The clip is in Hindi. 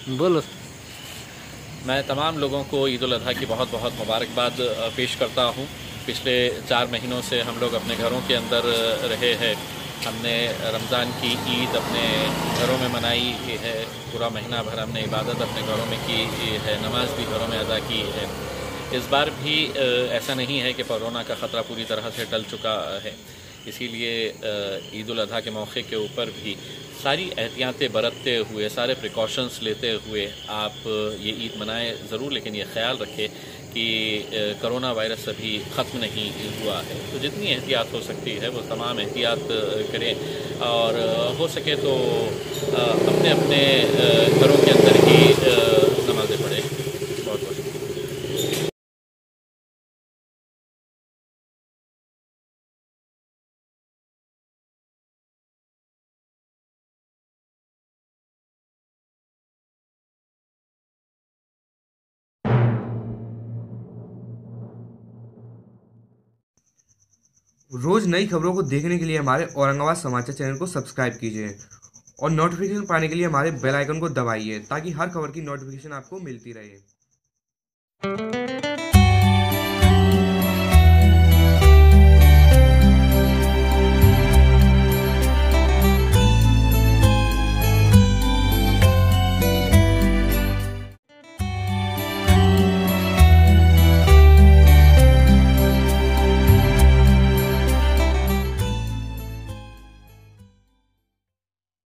बोलो। मैं तमाम लोगों को ईद अजहा की बहुत बहुत मुबारकबाद पेश करता हूँ। पिछले चार महीनों से हम लोग अपने घरों के अंदर रहे हैं। हमने रमज़ान की ईद अपने घरों में मनाई है पूरा महीना भर हमने इबादत अपने घरों में की है नमाज़ भी घरों में अदा की है। इस बार भी ऐसा नहीं है कि कोरोना का ख़तरा पूरी तरह से टल चुका है। इसीलिए ईद अजहा के मौके के ऊपर भी सारी एहतियातें बरतते हुए, सारे प्रिकॉशंस लेते हुए आप ये ईद मनाएँ ज़रूर, लेकिन ये ख्याल रखें कि करोना वायरस अभी ख़त्म नहीं हुआ है। तो जितनी एहतियात हो सकती है, वो तमाम एहतियात करें और हो सके तो अपने अपने घरों रोज़ नई खबरों को देखने के लिए हमारे औरंगाबाद समाचार चैनल को सब्सक्राइब कीजिए और नोटिफिकेशन पाने के लिए हमारे बेल आइकन को दबाइए ताकि हर खबर की नोटिफिकेशन आपको मिलती रहे।